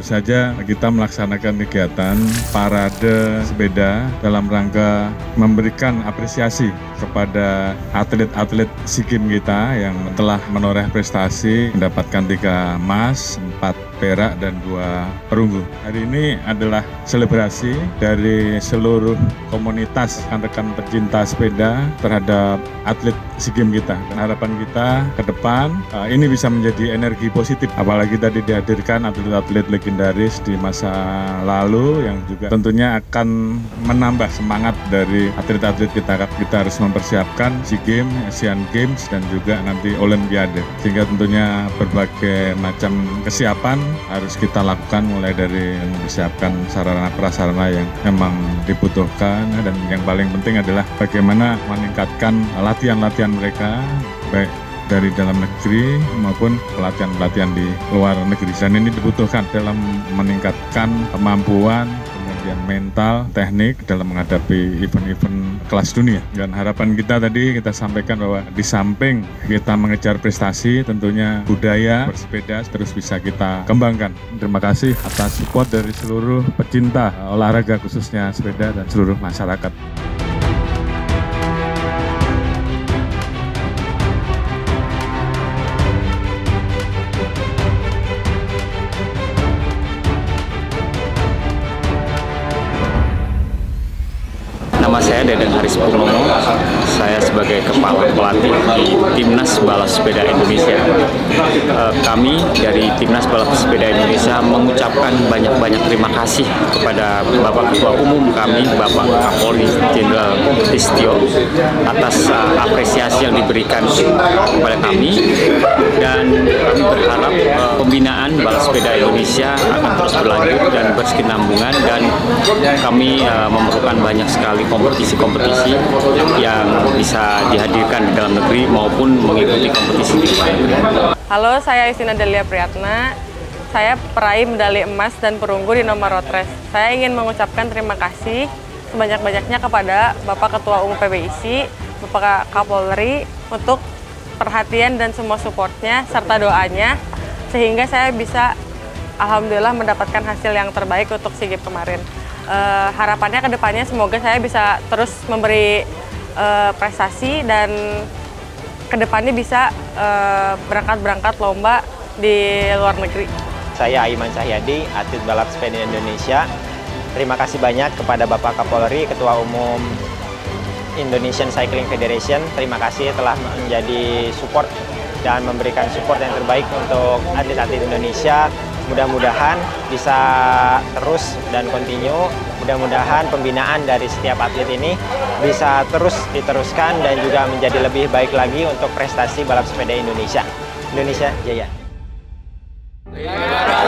saja kita melaksanakan kegiatan parade sepeda dalam rangka memberikan apresiasi kepada atlet-atlet SEA Games kita yang telah menoreh prestasi mendapatkan tiga emas, empat perak dan dua perunggu. Hari ini adalah selebrasi dari seluruh komunitas rekan-rekan pecinta sepeda terhadap atlet SEA Games kita. Dan harapan kita ke depan uh, ini bisa menjadi energi positif. Apalagi tadi dihadirkan atlet-atlet legendaris di masa lalu yang juga tentunya akan menambah semangat dari atlet-atlet kita. Kita harus mempersiapkan SEA Games, Asian Games dan juga nanti Olimpiade. Sehingga tentunya berbagai macam kesiapan harus kita lakukan mulai dari mempersiapkan sarana prasarana yang memang dibutuhkan dan yang paling penting adalah bagaimana meningkatkan latihan-latihan mereka baik dari dalam negeri maupun pelatihan-pelatihan di luar negeri. Dan ini dibutuhkan dalam meningkatkan kemampuan kemudian mental, teknik dalam menghadapi event-event kelas dunia. Dan harapan kita tadi kita sampaikan bahwa di samping kita mengejar prestasi, tentunya budaya bersepeda terus bisa kita kembangkan. Terima kasih atas support dari seluruh pecinta olahraga khususnya sepeda dan seluruh masyarakat. Saya Deden Haris Purnomo. Saya sebagai kepala pelatih di Timnas Balap Sepeda Indonesia. Eh, kami dari Timnas Balap Sepeda Indonesia mengucapkan banyak-banyak terima kasih kepada Bapak Ketua Umum kami, Bapak Kapolri Jenderal Listio, atas eh, apresiasi yang diberikan kepada kami. Pembinaan balap sepeda Indonesia akan terus berlanjut dan berkesinambungan dan kami memerlukan banyak sekali kompetisi-kompetisi yang bisa dihadirkan di dalam negeri maupun mengikuti kompetisi di luar negeri. Halo, saya Isina Delia Priyatna. Saya peraih medali emas dan perunggu di nomor road race. Saya ingin mengucapkan terima kasih sebanyak-banyaknya kepada Bapak Ketua Umum PBIC, Bapak Kapolri untuk perhatian dan semua supportnya serta doanya sehingga saya bisa alhamdulillah mendapatkan hasil yang terbaik untuk SEA kemarin uh, harapannya ke depannya semoga saya bisa terus memberi uh, prestasi dan ke depannya bisa eh, berangkat-berangkat uh, lomba di luar negeri. Saya Aiman Cahyadi, atlet balap sepeda Indonesia. Terima kasih banyak kepada Bapak Kapolri, Ketua Umum Indonesian Cycling Federation. Terima kasih telah menjadi support dan memberikan support yang terbaik untuk atlet-atlet Indonesia. Mudah-mudahan bisa terus dan kontinu mudah-mudahan pembinaan dari setiap atlet ini bisa terus diteruskan dan juga menjadi lebih baik lagi untuk prestasi balap sepeda Indonesia. Indonesia Jaya. Kapolri